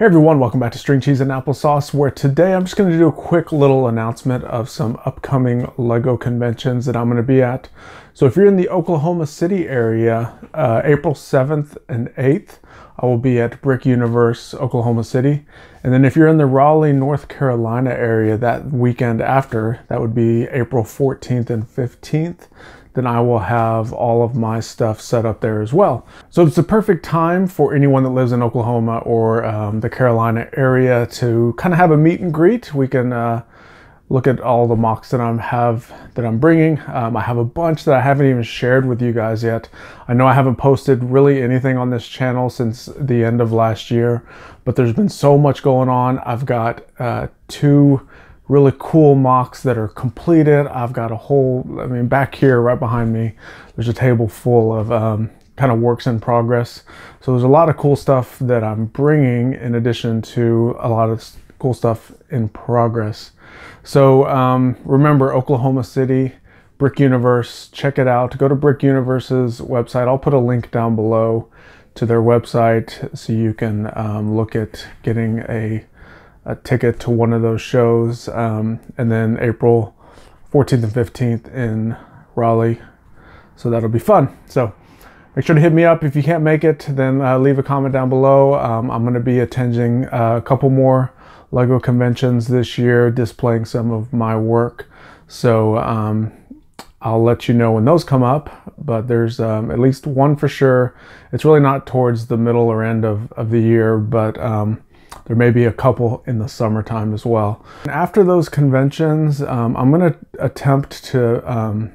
Hey everyone, welcome back to String Cheese and Applesauce, where today I'm just going to do a quick little announcement of some upcoming LEGO conventions that I'm going to be at. So if you're in the Oklahoma City area, uh, April 7th and 8th, I will be at Brick Universe, Oklahoma City. And then if you're in the Raleigh, North Carolina area that weekend after, that would be April 14th and 15th, then I will have all of my stuff set up there as well. So it's the perfect time for anyone that lives in Oklahoma or um, the Carolina area to kind of have a meet and greet. We can uh, look at all the MOCs that I have that I'm bringing. Um, I have a bunch that I haven't even shared with you guys yet. I know I haven't posted really anything on this channel since the end of last year, but there's been so much going on. I've got uh, two really cool MOCs that are completed. I've got a whole, I mean, back here right behind me, there's a table full of um, kind of works in progress. So there's a lot of cool stuff that I'm bringing in addition to a lot of cool stuff in progress. So um, remember Oklahoma City, Brick Universe, check it out. Go to Brick Universe's website. I'll put a link down below to their website so you can um, look at getting a a ticket to one of those shows. Um, and then April 14th and 15th in Raleigh. So that'll be fun. So make sure to hit me up. If you can't make it, then uh, leave a comment down below. Um, I'm going to be attending uh, a couple more LEGO conventions this year, displaying some of my work. So um, I'll let you know when those come up, but there's um, at least one for sure. It's really not towards the middle or end of, of the year, but um, there may be a couple in the summertime as well. After those conventions, um, I'm going to attempt to um,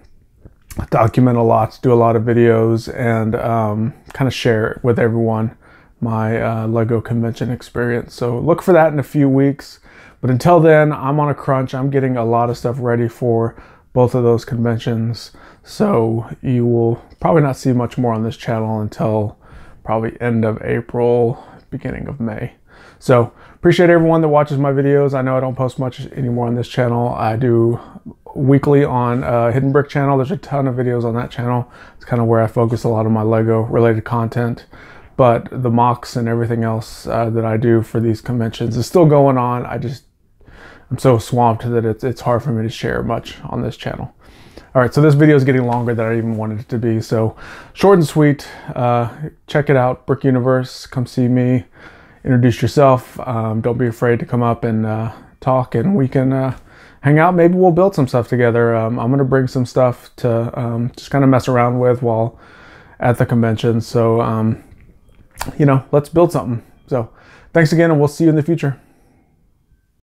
document a lot, do a lot of videos, and um, kind of share with everyone my uh, LEGO convention experience. So look for that in a few weeks. But until then, I'm on a crunch. I'm getting a lot of stuff ready for both of those conventions. So you will probably not see much more on this channel until probably end of April, beginning of May. So appreciate everyone that watches my videos. I know I don't post much anymore on this channel. I do weekly on uh, Hidden Brick channel. There's a ton of videos on that channel. It's kind of where I focus a lot of my Lego related content. But the MOCs and everything else uh, that I do for these conventions is still going on. I just, I'm so swamped that it's, it's hard for me to share much on this channel. All right, so this video is getting longer than I even wanted it to be. So short and sweet, uh, check it out, Brick Universe, come see me introduce yourself. Um, don't be afraid to come up and uh, talk, and we can uh, hang out. Maybe we'll build some stuff together. Um, I'm going to bring some stuff to um, just kind of mess around with while at the convention. So, um, you know, let's build something. So, thanks again, and we'll see you in the future.